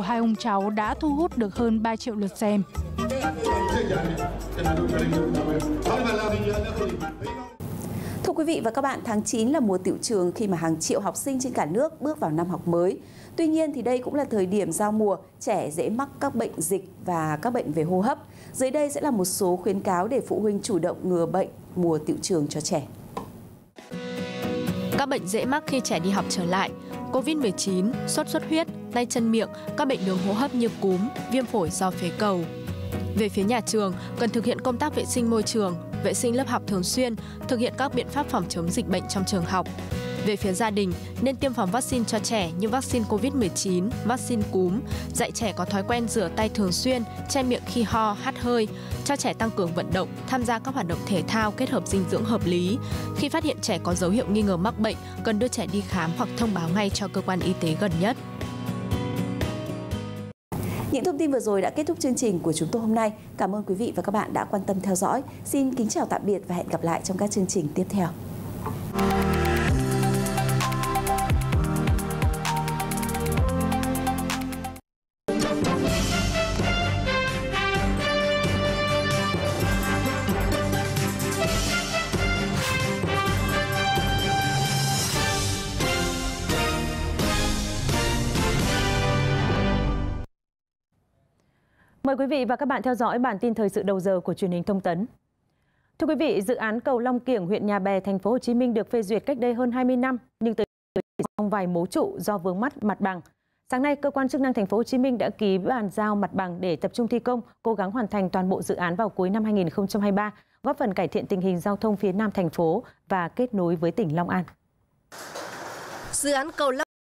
của hai ông cháu đã thu hút được hơn 3 triệu lượt xem. Thưa quý vị và các bạn, tháng 9 là mùa tiệu trường khi mà hàng triệu học sinh trên cả nước bước vào năm học mới. Tuy nhiên thì đây cũng là thời điểm giao mùa, trẻ dễ mắc các bệnh dịch và các bệnh về hô hấp. Dưới đây sẽ là một số khuyến cáo để phụ huynh chủ động ngừa bệnh mùa tiệu trường cho trẻ. Các bệnh dễ mắc khi trẻ đi học trở lại, COVID-19, sốt xuất huyết, tay chân miệng, các bệnh đường hô hấp như cúm, viêm phổi do phế cầu. Về phía nhà trường, cần thực hiện công tác vệ sinh môi trường, vệ sinh lớp học thường xuyên, thực hiện các biện pháp phòng chống dịch bệnh trong trường học. Về phía gia đình, nên tiêm phòng vaccine cho trẻ như vaccine COVID-19, vaccine cúm, dạy trẻ có thói quen rửa tay thường xuyên, che miệng khi ho, hắt hơi, cho trẻ tăng cường vận động, tham gia các hoạt động thể thao kết hợp dinh dưỡng hợp lý. Khi phát hiện trẻ có dấu hiệu nghi ngờ mắc bệnh, cần đưa trẻ đi khám hoặc thông báo ngay cho cơ quan y tế gần nhất. Những thông tin vừa rồi đã kết thúc chương trình của chúng tôi hôm nay. Cảm ơn quý vị và các bạn đã quan tâm theo dõi. Xin kính chào tạm biệt và hẹn gặp lại trong các chương trình tiếp theo. Mời quý vị và các bạn theo dõi bản tin thời sự đầu giờ của truyền hình thông tấn. Thưa quý vị, dự án cầu Long Kiểng, huyện Nhà Bè, thành phố Hồ Chí Minh được phê duyệt cách đây hơn 20 năm, nhưng tới trong vài mố trụ do vướng mắt mặt bằng. Sáng nay, cơ quan chức năng thành phố Hồ Chí Minh đã ký bàn giao mặt bằng để tập trung thi công, cố gắng hoàn thành toàn bộ dự án vào cuối năm 2023, góp phần cải thiện tình hình giao thông phía Nam thành phố và kết nối với tỉnh Long An. Dự án cầu Long